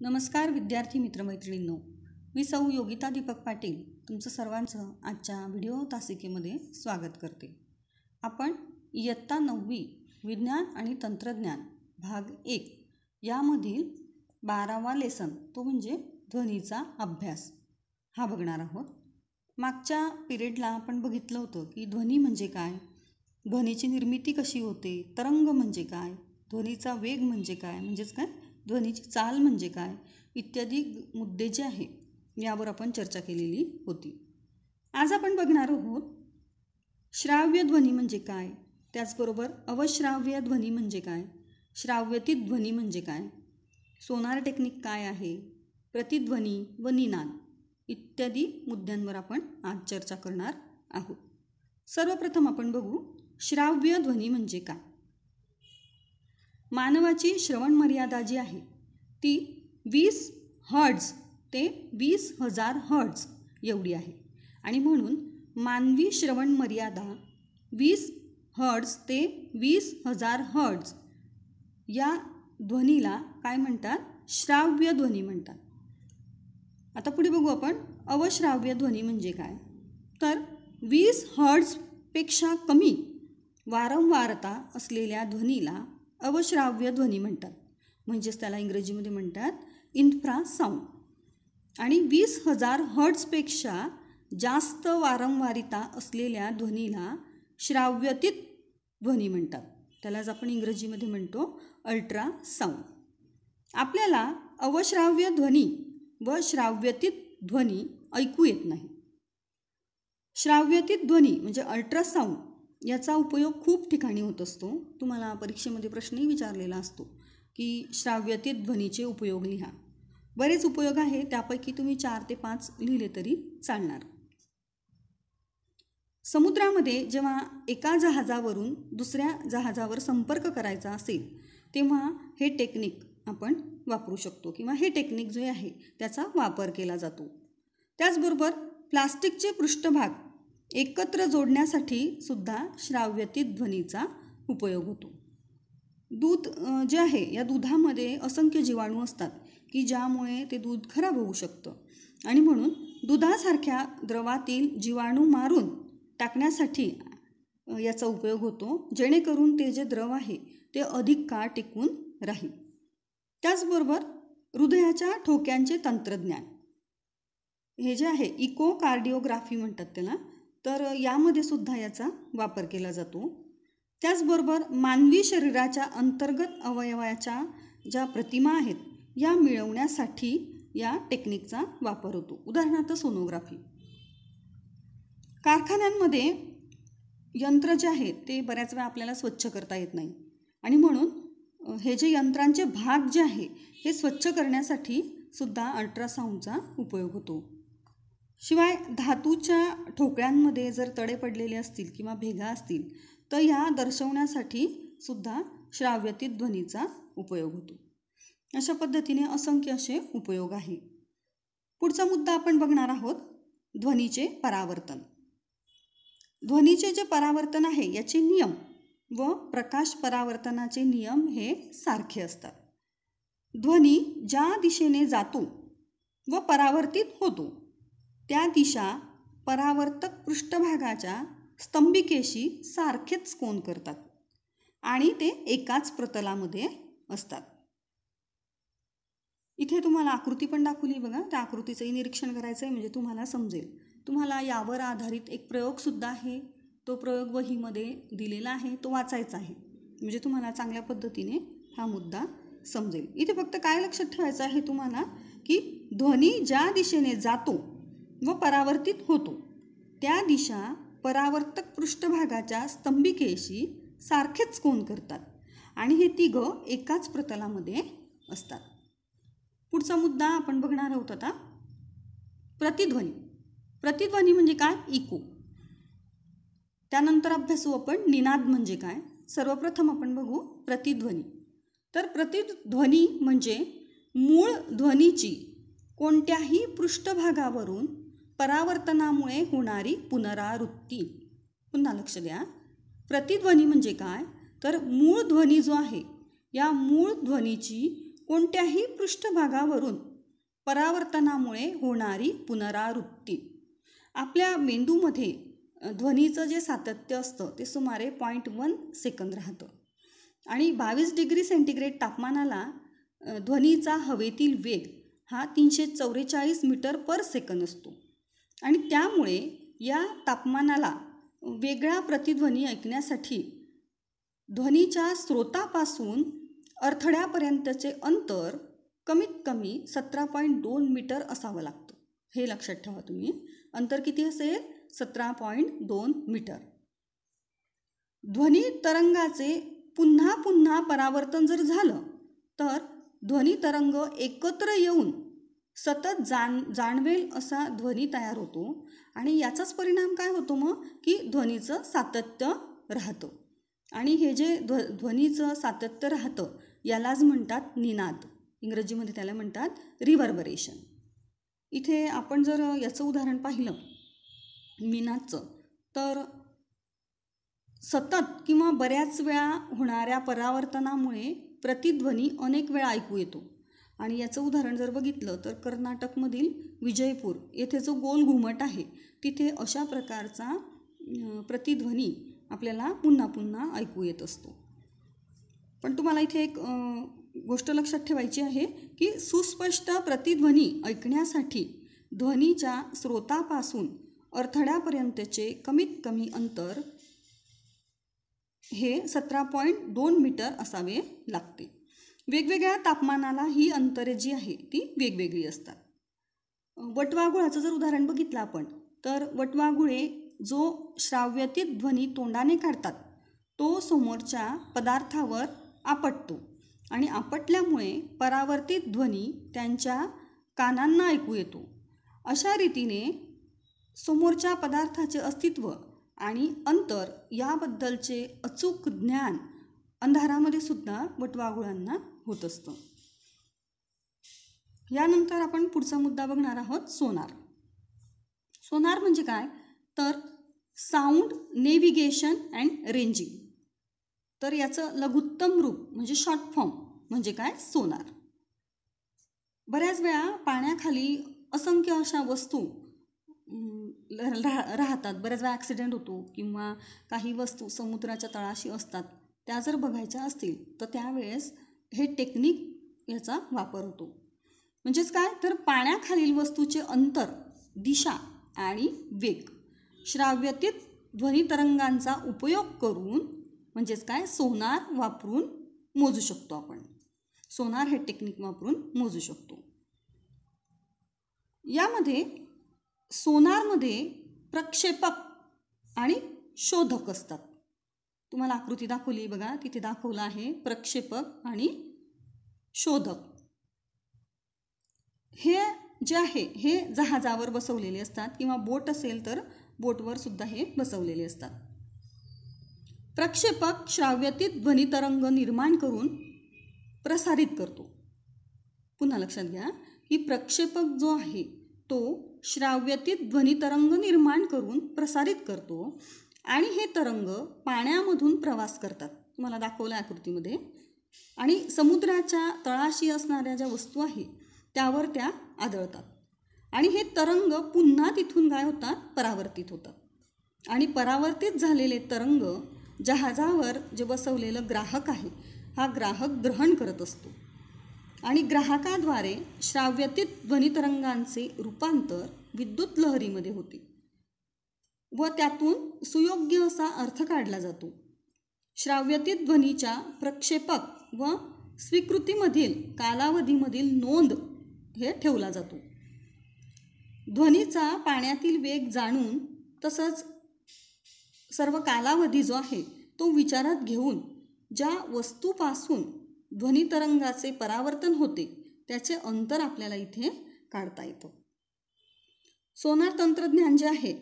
नमस्कार विद्यार्थी मित्रमैत्रिणींनो मी सौ योगिता दीपक पाटील तुमचं सर्वांचं आजच्या व्हिडिओ तासिकेमध्ये स्वागत करते. आपण इयत्ता नववी विज्ञान आणि तंत्रज्ञान भाग एक यामधील बारावा लेसन तो म्हणजे ध्वनीचा अभ्यास. हा बघणार आहोत. मागच्या पिरियडला आपण बघितलं होतं की ध्वनी म्हणजे काय? ध्वनीची निर्मिती कशी होते? तरंग म्हणजे काय? ध्वनीचा वेग म्हणजे काय? म्हणजेच काय? ध्वनीची चाल म्हणजे काय? इत्यादी मुद्दे जे आहे यावर आपण चर्चा केलेली होती. आज आपण बघणार आहोत श्राव्य ध्वनी म्हणजे काय? त्याचबरोबर अवश्राव्य ध्वनी म्हणजे काय? श्राव्यतीत ध्वनी म्हणजे काय? सोनार टेक्निक काय आहे? प्रतिध्वनी व निनाद इत्यादी मुद्द्यांवर आपण आज चर्चा करणार आहोत. सर्वप्रथम आपण बघू श्राव्य ध्वनी म्हणजे काय? मानवाची श्रवण मर्यादा जी आहे ती वीस हर्ड्स ते वीस हजार हर्ड्स एवढी आहे. आणि म्हणून मानवी श्रवण मर्यादा वीस हर्ड्स ते वीस हजार हर्ड्स या ध्वनीला काय म्हणतात? श्राव्य ध्वनी म्हणतात. आता पुढे बघू आपण अवश्राव्य ध्वनी म्हणजे काय? तर वीस हर्ड्सपेक्षा कमी वारंवारता असलेल्या ध्वनीला अवश्राव्य ध्वनी म्हणतात. म्हणजेच त्याला इंग्रजीमध्ये म्हणतात इन्फ्रासाऊंड आणि वीस हजार हर्ट्सपेक्षा जास्त वारंवारिता असलेल्या ध्वनीला श्राव्यतीत ध्वनी म्हणतात. त्यालाच आपण इंग्रजीमध्ये म्हणतो अल्ट्रा साऊंड आपल्याला अवश्राव्य ध्वनी व श्राव्यतीत ध्वनी ऐकू येत नाही. श्राव्यतीत ध्वनी म्हणजे अल्ट्रासाऊंड याचा उपयोग खूप ठिकाणी होत असतो. तुम्हाला परीक्षेमध्ये प्रश्नही विचारलेला असतो की श्राव्यतीत ध्वनीचे उपयोग लिहा. बरेच उपयोग आहे त्यापैकी तुम्ही चार ते पाच लिहिले तरी चालणार. समुद्रामध्ये जेव्हा एका जहाजावरून दुसऱ्या जहाजावर संपर्क करायचा असेल तेव्हा हे टेक्निक आपण वापरू शकतो किंवा हे टेक्निक जे आहे त्याचा वापर केला जातो. त्याचबरोबर प्लास्टिकचे पृष्ठभाग एकत्र जोडण्यासाठी सुद्धा श्राव्यतीत ध्वनीचा उपयोग होतो. दूध जे आहे या दुधामध्ये असंख्य जीवाणू असतात की ज्यामुळे ते दूध खराब होऊ शकतं. आणि म्हणून दुधासारख्या द्रवातील जीवाणू मारून टाकण्यासाठी याचा उपयोग होतो जेणेकरून ते जे द्रव आहे ते अधिक काळ टिकून राहील. त्याचबरोबर हृदयाच्या ठोक्यांचे तंत्रज्ञान. हे जे आहे इको कार्डिओग्राफी म्हणतात त्याला. तर यामध्ये सुद्धा याचा वापर केला जातो. त्याचबरोबर मानवी शरीराच्या अंतर्गत अवयवाच्या ज्या प्रतिमा आहेत या मिळवण्यासाठी या टेक्निकचा वापर होतो. उदाहरणार्थ सोनोग्राफी. कारखान्यांमध्ये यंत्र जे आहेत ते बऱ्याच वेळा आपल्याला स्वच्छ करता येत नाही. आणि म्हणून हे जे यंत्रांचे भाग जे आहे हे स्वच्छ करण्यासाठी सुद्धा अल्ट्रासाऊंडचा उपयोग होतो. शिवाय धातूच्या ठोकळ्यांमध्ये जर तडे पडलेले असतील किंवा भेगा असतील तर या दर्शवण्यासाठी सुद्धा श्राव्यतीत ध्वनीचा उपयोग होतो. अशा पद्धतीने असंख्य असे उपयोग आहे. पुढचा मुद्दा आपण बघणार आहोत ध्वनीचे परावर्तन. ध्वनीचे जे परावर्तन आहे याचे नियम व प्रकाश परावर्तनाचे नियम हे सारखे असतात. ध्वनी ज्या दिशेने जातो व परावर्तित होतो त्या दिशा परावर्तक पृष्ठभागाच्या स्तंभिकेशी सारखेच कोण करतात आणि ते एकाच प्रतलामध्ये असतात. इथे तुम्हाला आकृती पण दाखवली बघा. त्या आकृतीचंही निरीक्षण करायचं आहे म्हणजे तुम्हाला समजेल. तुम्हाला यावर आधारित एक प्रयोगसुद्धा आहे. तो प्रयोग वहीमध्ये दिलेला आहे. तो वाचायचा आहे. म्हणजे तुम्हाला चांगल्या पद्धतीने हा मुद्दा समजेल. इथे फक्त काय लक्षात ठेवायचं आहे तुम्हाला की ध्वनी ज्या दिशेने जातो व परावर्तित होतो. त्या दिशा परावर्तक पृष्ठभागाच्या स्तंभिकेशी सारखेच कोण करतात आणि हे तिघं एकाच प्रतलामध्ये असतात. पुढचा मुद्दा आपण बघणार आहोत आता. प्रतिध्वनी. प्रतिध्वनी म्हणजे काय? इको. त्यानंतर अभ्यासू आपण निनाद म्हणजे काय? सर्वप्रथम आपण बघू प्रतिध्वनी. तर प्रतिध्वनी म्हणजे मूळ ध्वनीची कोणत्याही पृष्ठभागावरून परावर्तनामुळे होणारी पुनरावृत्ती. पुन्हा लक्ष द्या. प्रतिध्वनी म्हणजे काय? तर मूळ ध्वनी जो आहे या मूळ ध्वनीची कोणत्याही पृष्ठभागावरून परावर्तनामुळे होणारी पुनरावृत्ती. आपल्या मेंदूमध्ये ध्वनीचं जे सातत्य असतं ते सुमारे पॉईंट वन सेकंद राहतं. आणि बावीस डिग्री सेंटीग्रेड तापमानाला ध्वनीचा हवेतील वेग हा तीनशे चौवेचाळीस मीटर पर सेकंद असतो. आणि त्यामुळे या तापमानाला वेगळा प्रतिध्वनी ऐकण्यासाठी ध्वनीच्या स्रोतापासून अडथळ्यापर्यंतचे अंतर कमीत कमी सतरा पॉईंट दोन मीटर असावं लागतं. हे लक्षात ठेवा तुम्ही. अंतर किती असेल? सतरा पॉईंट दोन मीटर. ध्वनी तरंगाचे पुन्हा पुन्हा परावर्तन जर झालं तर ध्वनी तरंग एकत्र येऊन सतत जाण जाणवेल असा ध्वनी तयार होतो आणि याचाच परिणाम काय होतो मग? की ध्वनीचं सातत्य राहतं. आणि हे जे ध्व ध्वनीचं सातत्य राहतं यालाच म्हणतात निनाद. इंग्रजीमध्ये त्याला म्हणतात रिव्हर्बरेशन इथे आपण जर याचं उदाहरण पाहिलं निनादचं तर सतत किंवा बऱ्याच वेळा होणाऱ्या परावर्तनामुळे प्रतिध्वनी अनेक वेळा ऐकू येतो. आणि याचं उदाहरण जर बघितलं तर कर्नाटकमधील विजयपूर येथे जो गोल घुमट आहे तिथे अशा प्रकारचा प्रतिध्वनी आपल्याला पुन्हा पुन्हा ऐकू येत असतो. पण तुम्हाला इथे एक गोष्ट लक्षात ठेवायची आहे की सुस्पष्ट प्रतिध्वनी ऐकण्यासाठी ध्वनीच्या स्रोतापासून अडथळ्यापर्यंतचे कमीत कमी अंतर हे सतरा पॉईंट दोन मीटर असावे लागते. वेगवेगळ्या तापमानाला ही अंतरे जी आहे ती वेगवेगळी असतात. वटवाघुळाचं जर उदाहरण बघितलं आपण तर वटवाघुळे जो श्राव्यतीत ध्वनी तोंडाने काढतात तो समोरच्या पदार्थावर आपटतो आणि आपटल्यामुळे परावर्तित ध्वनी त्यांच्या कानांना ऐकू येतो. अशा रीतीने समोरच्या पदार्थाचे अस्तित्व आणि अंतर याबद्दलचे अचूक ज्ञान अंधारामध्ये सुद्धा वटवाघुळांना होत असतं. यानंतर आपण पुढचा मुद्दा बघणार आहोत सोनार. सोनार म्हणजे काय? तर साऊंड नेव्हिगेशन अँड रेंजिंग तर याचं लघुत्तम रूप म्हणजे शॉर्ट फॉर्म म्हणजे काय? सोनार. बऱ्याच वेळा पाण्याखाली असंख्य अशा वस्तू राहतात. बऱ्याच वेळा ॲक्सिडेंट होतो किंवा काही वस्तू समुद्राच्या तळाशी असतात त्या जर बघायच्या असतील तर त्यावेळेस हे टेक्निक याचा वापर होतो. म्हणजेच काय? तर पाण्याखालील वस्तूचे अंतर दिशा आणि वेग श्राव्यतीत ध्वनितरंगांचा उपयोग करून म्हणजेच काय? सोनार वापरून मोजू शकतो आपण. सोनार हे टेक्निक वापरून मोजू शकतो. यामध्ये सोनारमध्ये प्रक्षेपक आणि शोधक असतात. तुम्हाला आकृती दाखवली बघा. तिथे दाखवलं आहे प्रक्षेपक आणि शोधक. हे जे आहे हे जहाजावर बसवलेले असतात किंवा बोट असेल तर बोटवर सुद्धा हे बसवलेले असतात. प्रक्षेपक श्राव्यतीत ध्वनितरंग निर्माण करून प्रसारित करतो. पुन्हा लक्षात घ्या की प्रक्षेपक जो आहे तो श्राव्यतीत ध्वनितरंग निर्माण करून प्रसारित करतो आणि हे तरंग पाण्यामधून प्रवास करतात. तुम्हाला दाखवलं आकृतीमध्ये. आणि समुद्राच्या तळाशी असणाऱ्या ज्या वस्तू आहे त्यावर त्या आदळतात. आणि हे तरंग पुन्हा तिथून काय होतात? परावर्तित होतात. आणि परावर्तित झालेले तरंग जहाजावर जे बसवलेलं ग्राहक आहे हा ग्राहक ग्रहण करत असतो. आणि ग्राहकाद्वारे श्राव्यतीत ध्वनितरंगांचे रूपांतर विद्युत लहरीमध्ये होते व त्यातून सुयोग्य असा अर्थ काढला जातो. श्राव्यतीत ध्वनीच्या प्रक्षेपक व स्वीकृतीमधील कालावधीमधील नोंद हे ठेवला जातो. ध्वनीचा पाण्यातील वेग जाणून तसंच सर्व कालावधी जो आहे तो विचारात घेऊन ज्या वस्तूपासून ध्वनितरंगाचे परावर्तन होते त्याचे अंतर आपल्याला इथे काढता येतं. सोनार तंत्रज्ञान जे आहे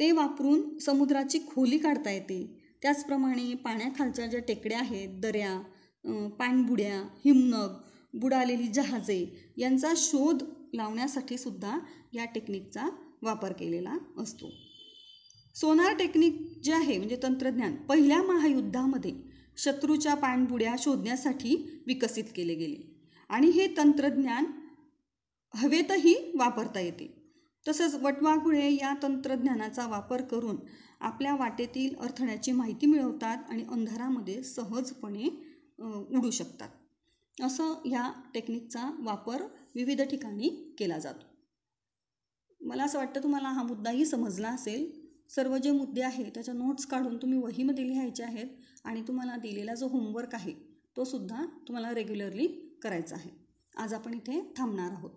ते वापरून समुद्राची खोली काढता येते. त्याचप्रमाणे पाण्याखालच्या ज्या टेकड्या आहेत दऱ्या पाणबुड्या हिमनग बुडालेली जहाजे यांचा शोध लावण्यासाठी सुद्धा या टेक्निकचा वापर केलेला असतो. सोनार टेक्निक जे आहे म्हणजे तंत्रज्ञान पहिल्या महायुद्धामध्ये शत्रूच्या पाणबुड्या शोधण्यासाठी विकसित केले गेले. आणि हे तंत्रज्ञान हवेतही वापरता येते. तसंच वटवाघुळे या तंत्रज्ञानाचा वापर करून आपल्या वाटेतील अडथळ्याची माहिती मिळवतात आणि अंधारामध्ये सहजपणे उडू शकतात. असं ह्या टेक्निकचा वापर विविध ठिकाणी केला जातो. मला असं वाटतं तुम्हाला हा मुद्दाही समजला असेल. सर्व जे मुद्दे आहेत त्याच्या नोट्स काढून तुम्ही वहीमध्ये लिहायचे आहेत आणि तुम्हाला दिलेला जो होमवर्क आहे तो सुद्धा तुम्हाला रेग्युलरली करायचा आहे. आज आपण इथे थांबणार आहोत.